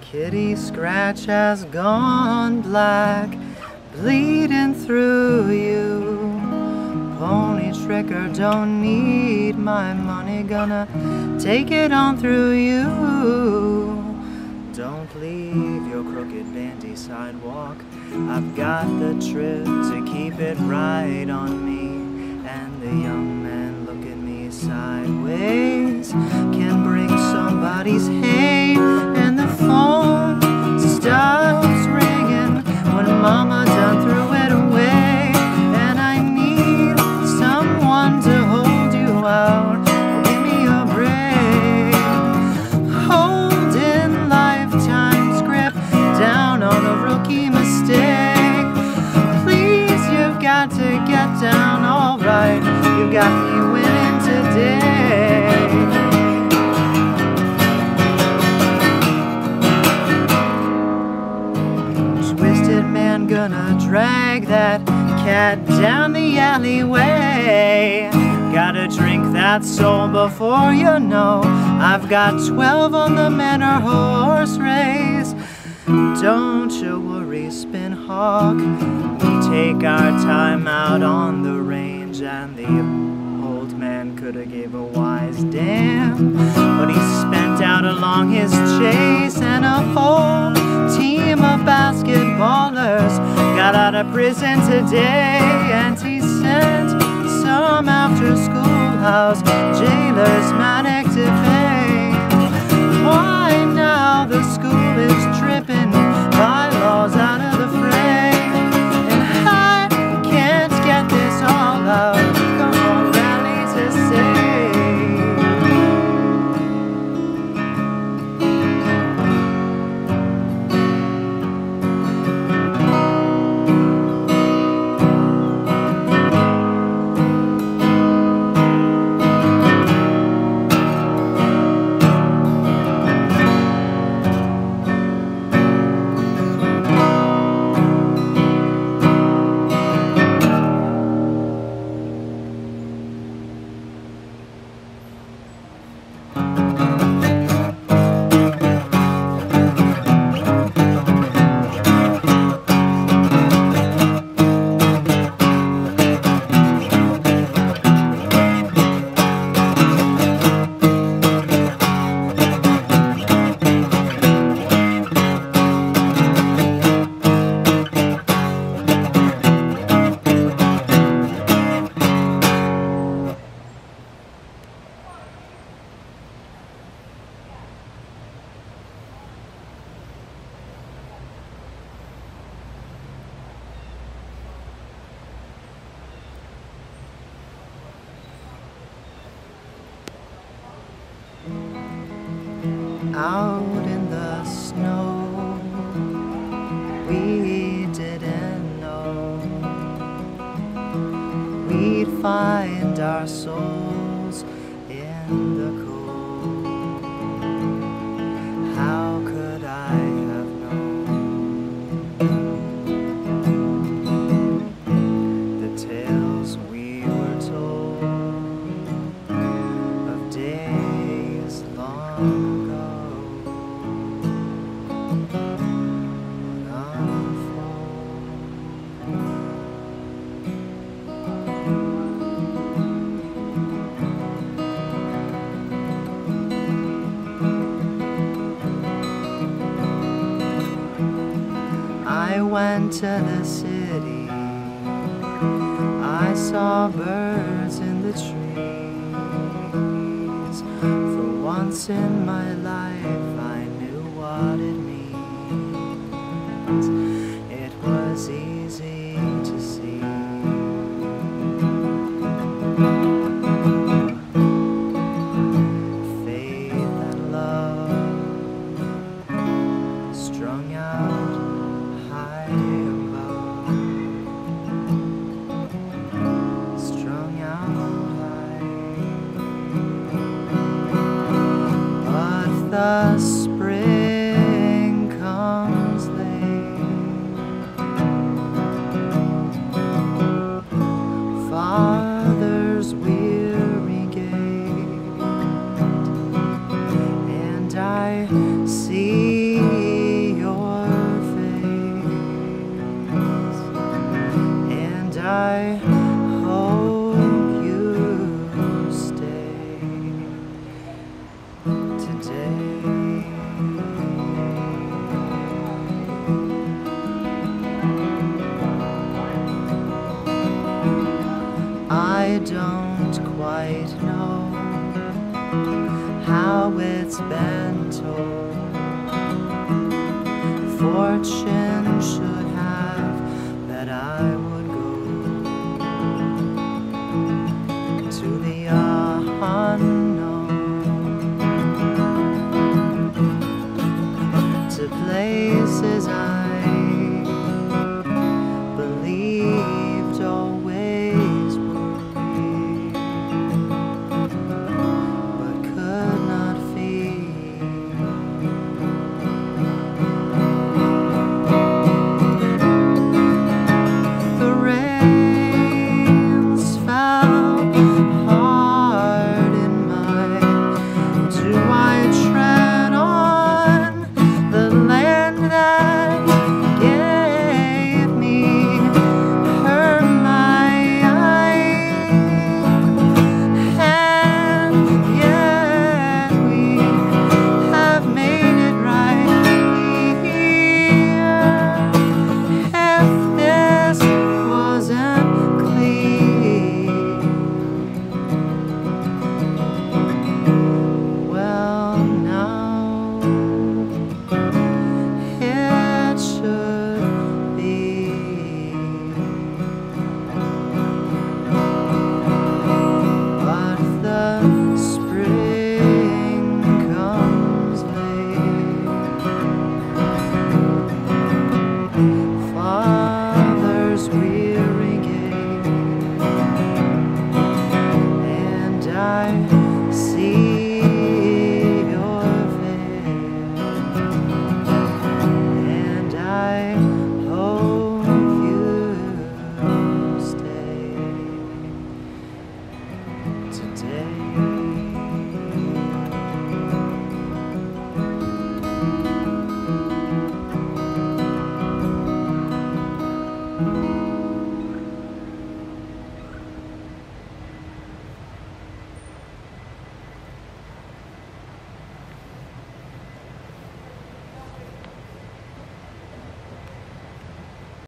Kitty scratch has gone black, bleeding through you. Pony Tricker don't need my money, gonna take it on through you. Don't leave your crooked bandy sidewalk. I've got the trip to keep it right on me. And the young men look at me sideways. Can bring somebody's hate, a rookie mistake. Please, you've got to get down alright. You got me winning today. Twisted man gonna drag that cat down the alleyway. Gotta drink that soul before you know. I've got 12 on the manor horse race. Don't you worry, Spin Hawk. We take our time out on the range, and the old man coulda gave a wise damn. But he spent out along his chase, and a whole team of basketballers got out of prison today, and he sent some after schoolhouse jailers manic to pay. Why now the school is tripping out in the snow. We didn't know we'd find our souls in the cold. Went to the city. I saw birds in the trees. For once in my life, I knew what gait Fortune should have that I would go to the unknown, to places